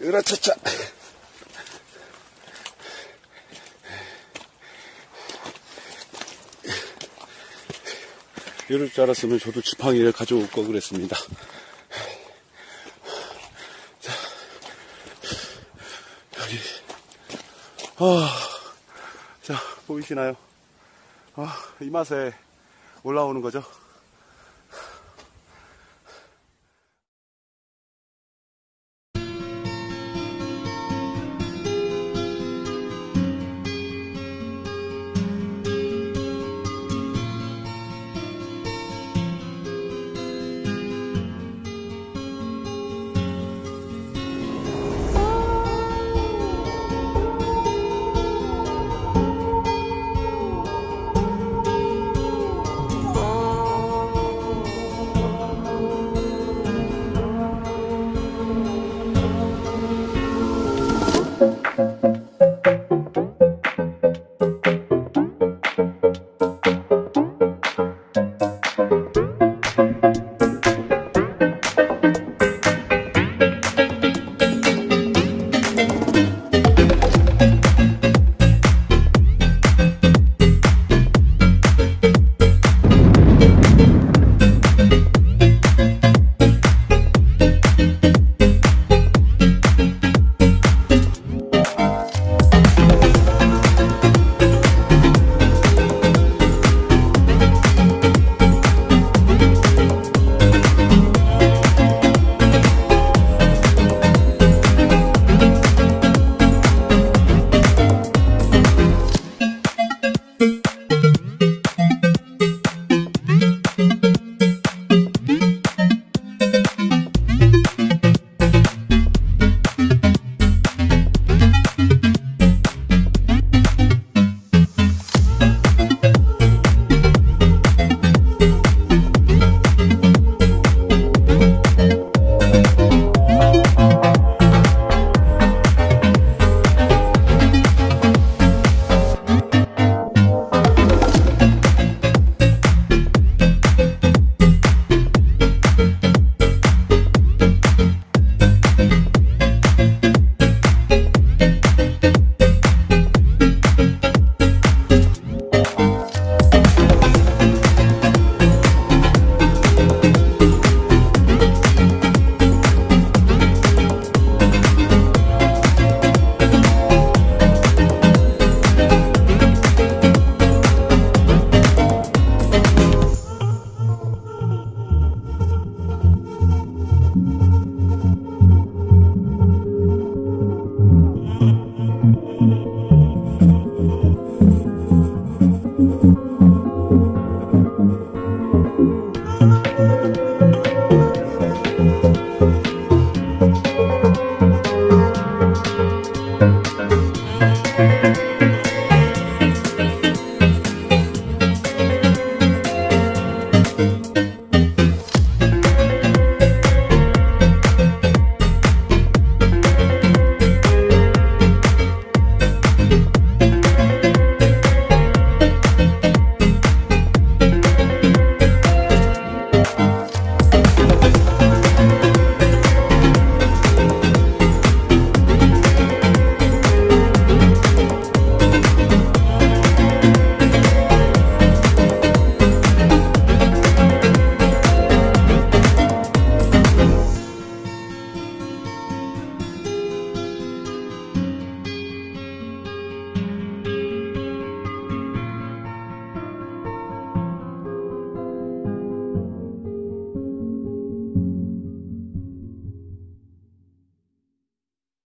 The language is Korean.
으라차차. 이럴 줄 알았으면 저도 지팡이를 가져올 거 그랬습니다. 자, 여기, 아, 자, 보이시나요? 아, 이 맛에 올라오는 거죠.